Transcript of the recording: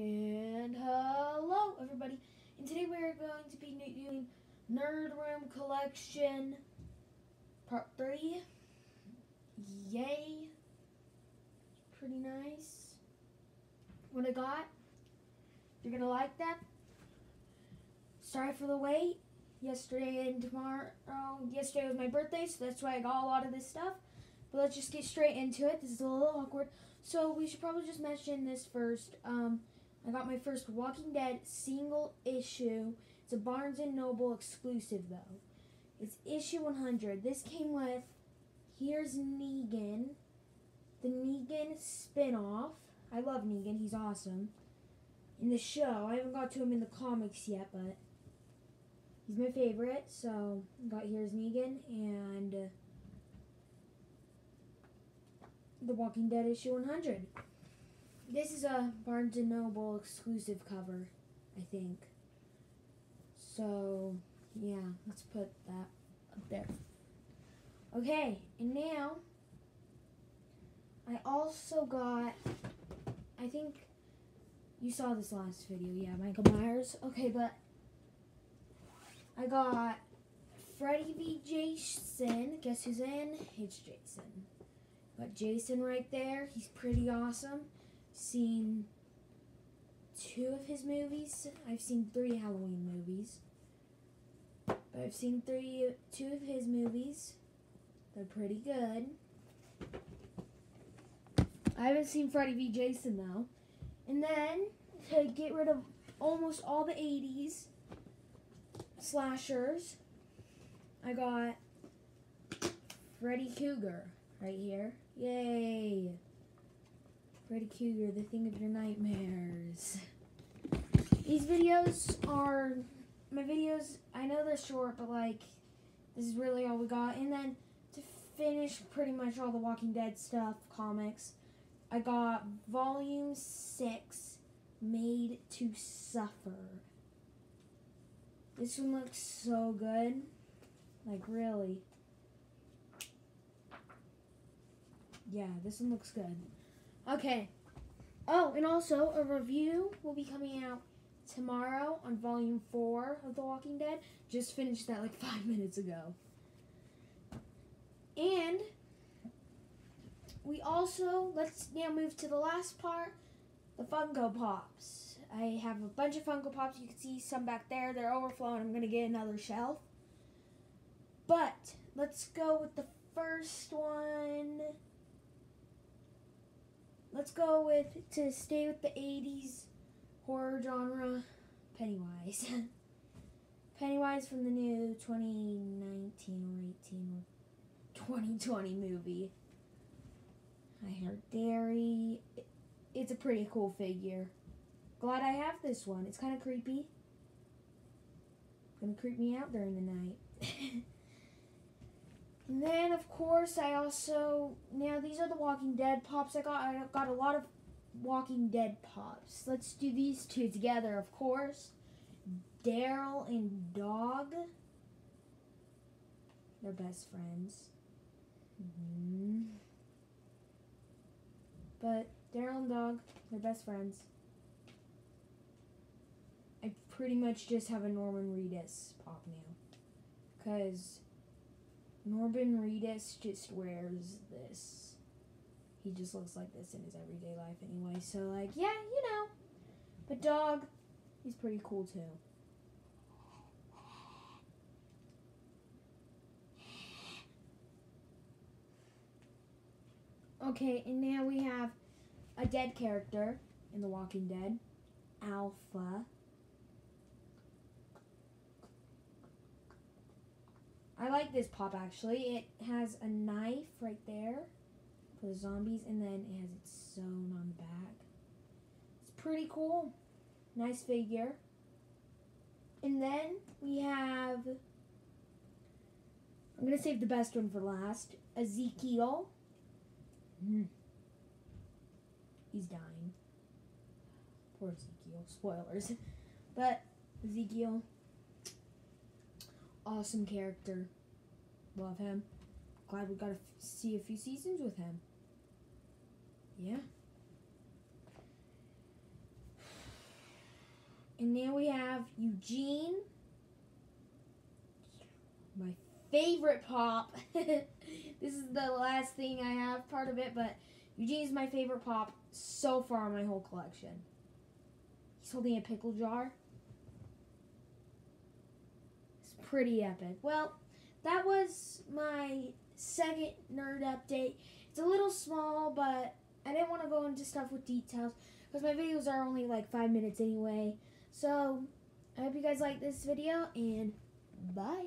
And hello, everybody. And today we are going to be doing Nerd Room Collection Part 3. Yay. Pretty nice. What I got. You're going to like that. Sorry for the wait. Yesterday and tomorrow. Yesterday was my birthday, so that's why I got a lot of this stuff. But let's just get straight into it. This is a little awkward. So we should probably just mention this first. Um, I got my first Walking Dead single issue. It's a Barnes and Noble exclusive though. It's issue 100. This came with here's Negan, the Negan spin-off. I love Negan. He's awesome. In the show, I haven't got to him in the comics yet, but he's my favorite. So got here's Negan and. Uh, the Walking Dead issue 100. This is a Barnes & Noble exclusive cover, I think. So, yeah, let's put that up there. Okay, and now I also got, I think you saw this last video, yeah, Michael Myers. Okay, but I got Freddy v. Jason. Guess who's in? It's Jason. Got Jason right there. He's pretty awesome. Seen two of his movies. I've seen three Halloween movies. But I've seen three, two of his movies. They're pretty good. I haven't seen Freddy v. Jason though. And then to get rid of almost all the 80s slashers, I got Freddy Krueger right here. Yay! Freddy Krueger, the thing of your nightmares. These videos are my videos. I know they're short, but like this is really all we got. And then to finish pretty much all the Walking Dead stuff, comics, I got Volume Six, Made to Suffer. This one looks so good, like really. Yeah, this one looks good. Okay. Oh, and also a review will be coming out tomorrow on volume 4 of The Walking Dead. Just finished that like 5 minutes ago. And we also, let's now move to the last part, the Funko Pops. I have a bunch of Funko Pops. You can see some back there. They're overflowing. I'm going to get another shelf. But let's go with the first one. Let's go with, to stay with the 80s horror genre, Pennywise. Pennywise from the new 2019 or 18 or 2020 movie. I heard Derry. It's a pretty cool figure. Glad I have this one. It's kind of creepy. Gonna creep me out during the night. And then, of course, I also now these are the Walking Dead pops. I got I got a lot of Walking Dead pops. Let's do these two together, of course. Daryl and Dog. They're best friends. Mm-hmm. But Daryl and Dog, they're best friends. I pretty much just have a Norman Reedus pop now. Because Norman Reedus just wears this. He just looks like this in his everyday life anyway. So, like, yeah, you know. But Dog, he's pretty cool too. Okay, and now we have a dead character in The Walking Dead, Alpha. I like this pop actually. It has a knife right there for the zombies, and then it has it sewn on the back. It's pretty cool. Nice figure. And then we have. I'm gonna save the best one for last. Ezekiel. Mm. He's dying. Poor Ezekiel. Spoilers. But Ezekiel awesome character. Love him. Glad we got to see a few seasons with him. Yeah. And now we have Eugene. My favorite pop. this is the last thing I have part of it, but Eugene is my favorite pop so far in my whole collection. He's holding a pickle jar. It's pretty epic. Well, that was my second nerd update. It's a little small, but I didn't want to go into stuff with details because my videos are only like five minutes anyway. So, I hope you guys like this video and bye.